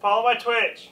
Follow my Twitch.